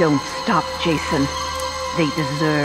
Don't stop, Jason. They deserve